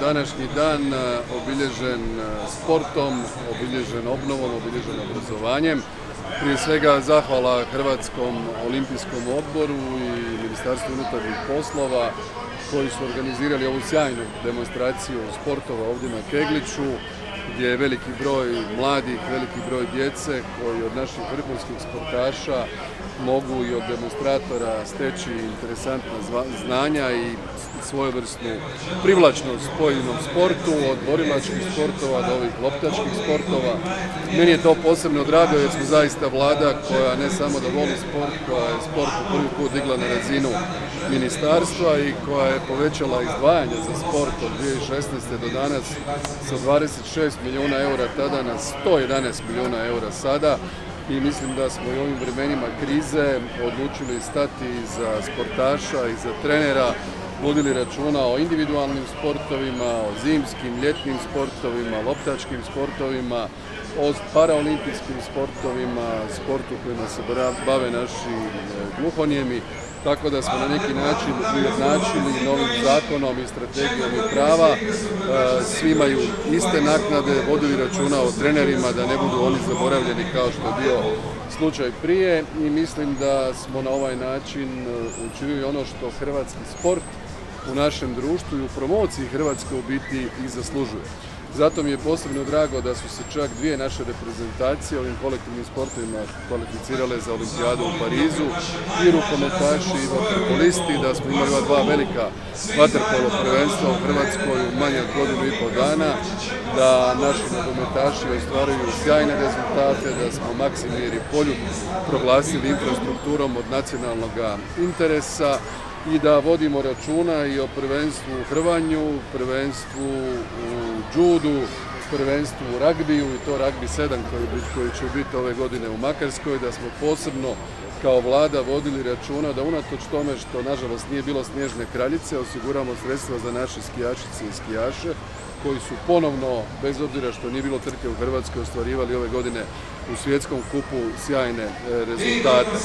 Današnji dan e, obilježen e, sportom, obilježen obnovom, obilježen obrazovanjem. Prije svega zahvala Hrvatskom olimpijskom odboru i Ministarstvu unutarnjih poslova koji su organizirali ovu sjajnu demonstraciju sportova ovdje na Kegliću gdje je veliki broj mladih, veliki broj djece koji od naših vrhunskih sportaša mogu i od demonstratora steći interesantna znanja i svojevrsnu privlačnost pojedinom sportu, od borilačkih sportova do ovih loptačkih sportova. Meni je to posebno drago jer smo zaista vlada koja ne samo da voli sport, koja je sport u prvi put digla na razinu ministarstva i koja je povećala izdvajanje za sport od 2016. do danas sa 26 milijuna eura tada na 111 milijuna eura sada. I mislim da smo i ovim vremenima krize odlučili stati za sportaša i za trenera, vodili računa o individualnim sportovima, o zimskim, ljetnim sportovima, loptačkim sportovima, o paraolimpijskim sportovima, sportu kojima se bave naši e, gluhonijemi, tako da smo na neki način ujednačili novim zakonom i strategijom i prava. E, svi imaju iste naknade, vodili računa o trenerima da ne budu oni zaboravljeni kao što je bio slučaj prije i mislim da smo na ovaj način e, učinili ono što hrvatski sport u našem društvu i u promociji Hrvatske u biti i zaslužuje. Zato mi je posebno drago da su se čak dvije naše reprezentacije ovim kolektivnim sportovima kvalificirale za olimpijadu u Parizu. I rukometaši i vaterpolisti, da smo imali dva velika vaterpolo prvenstva u Hrvatskoj u manje od godinu i pol dana, da naši nogometaši ostvaruju sjajne rezultate, da smo Maksimir i Poljub proglasili infrastrukturom od nacionalnog interesa i da vodimo računa i o prvenstvu u hrvanju, prvenstvu u džudu, prvenstvu u ragbiju i to ragbi 7 koji, koji će biti ove godine u Makarskoj, da smo posebno kao vlada vodili računa da unatoč tome što nažalost nije bilo snježne kraljice osiguramo sredstva za naše skijačice i skijaše koji su ponovno, bez obzira što nije bilo trke u Hrvatskoj, ostvarivali ove godine u svjetskom kupu sjajne e, rezultate.